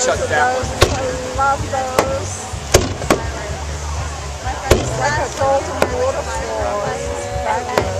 chuck that one. I love those. Like a golden waterfall.